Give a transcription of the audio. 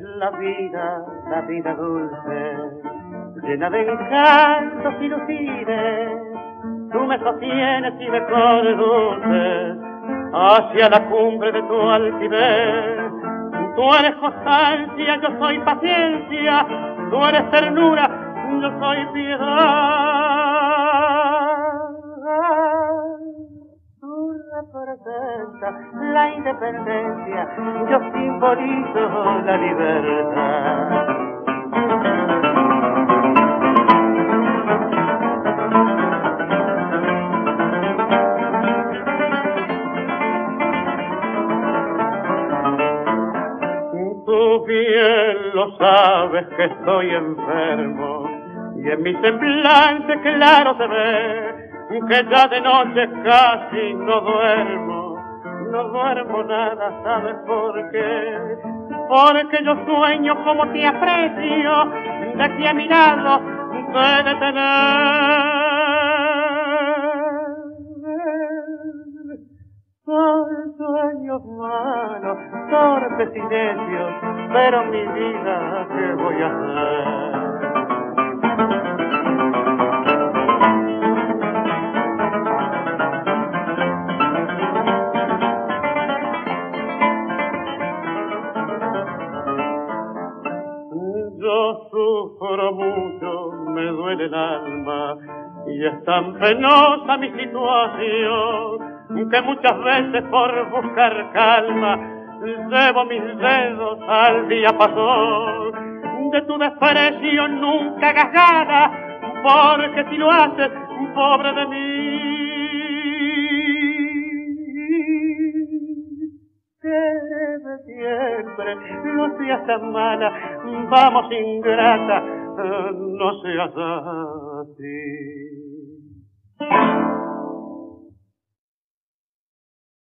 la vida, la vida dulce, llena de encantos y lucines. Tú me sostienes y me conduces hacia la cumbre de tu altivez. Tú eres constancia, yo soy paciencia, tú eres ternura, yo soy piedad. La independencia, yo simbolizo la libertad. Tú bien lo sabes que estoy enfermo y en mi semblante claro se ve que ya de noche casi no duermo, no duermo nada, ¿sabes por qué? Porque yo sueño como te aprecio, de aquí a mi lado de tener. Son sueños malos, torpes y pero mi vida, ¿qué voy a hacer? Yo sufro mucho, me duele el alma y es tan penosa mi situación que muchas veces por buscar calma llevo mis dedos al día pasó. De tu desprecio nunca hagas porque si lo haces, pobre de mí. Quédeme siempre, no seas tan mala, vamos ingrata, no seas así.